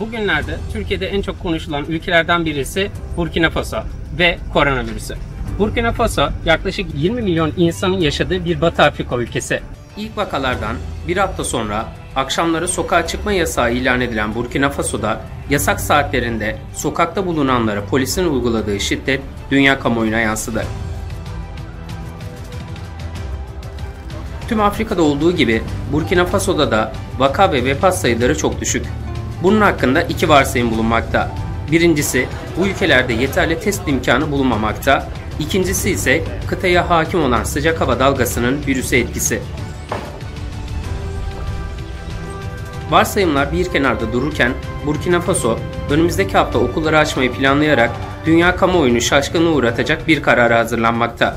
Bugünlerde Türkiye'de en çok konuşulan ülkelerden birisi Burkina Faso ve koronavirüsü. Burkina Faso yaklaşık 20 milyon insanın yaşadığı bir Batı Afrika ülkesi. İlk vakalardan bir hafta sonra akşamları sokağa çıkma yasağı ilan edilen Burkina Faso'da yasak saatlerinde sokakta bulunanlara polisin uyguladığı şiddet dünya kamuoyuna yansıdı. Tüm Afrika'da olduğu gibi Burkina Faso'da da vaka ve vefat sayıları çok düşük. Bunun hakkında iki varsayım bulunmakta. Birincisi bu ülkelerde yeterli test imkanı bulunmamakta. İkincisi ise kıtaya hakim olan sıcak hava dalgasının virüse etkisi. Varsayımlar bir kenarda dururken Burkina Faso önümüzdeki hafta okulları açmayı planlayarak dünya kamuoyunu şaşkına uğratacak bir karara hazırlanmakta.